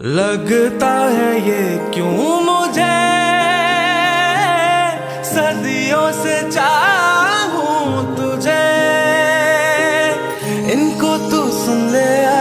लगता है ये क्यों मुझे सदियों से चा